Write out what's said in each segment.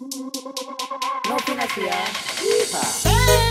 No financiar. Yeehaw.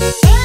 Hey.